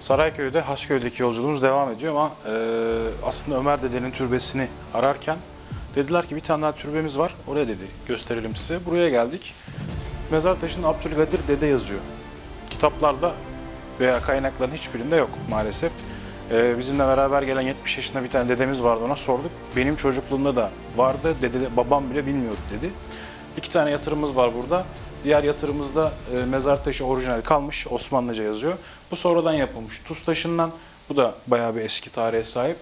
Sarayköy'de Hasköy'deki yolculuğumuz devam ediyor ama e, aslında Ömer dedenin türbesini ararken dediler ki bir tane daha türbemiz var. Oraya dedi gösterelim size. Buraya geldik. Mezar taşında Abdülkadir dede yazıyor. Kitaplarda veya kaynakların hiçbirinde yok maalesef. E, bizimle beraber gelen 70 yaşında bir tane dedemiz vardı ona sorduk. Benim çocukluğumda da vardı. Dede, babam bile bilmiyordu dedi. İki tane yatırımımız var burada. Diğer yatırımımızda e, mezar taşı orijinal kalmış. Osmanlıca yazıyor. Bu sonradan yapılmış. Tuz taşından. Bu da bayağı bir eski tarihe sahip.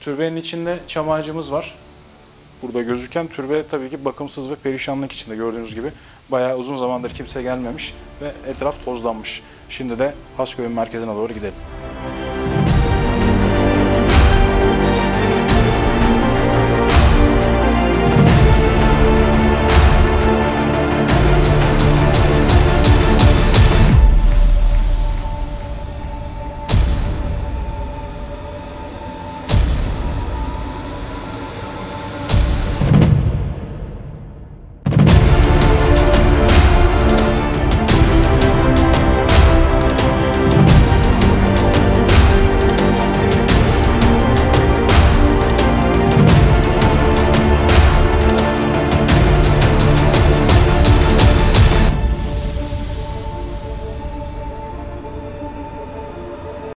Türbenin içinde çam ağacımız var. Burada gözüken türbe tabii ki bakımsız ve perişanlık içinde gördüğünüz gibi. Bayağı uzun zamandır kimse gelmemiş ve etraf tozlanmış. Şimdi de Hasköy'ün merkezine doğru gidelim.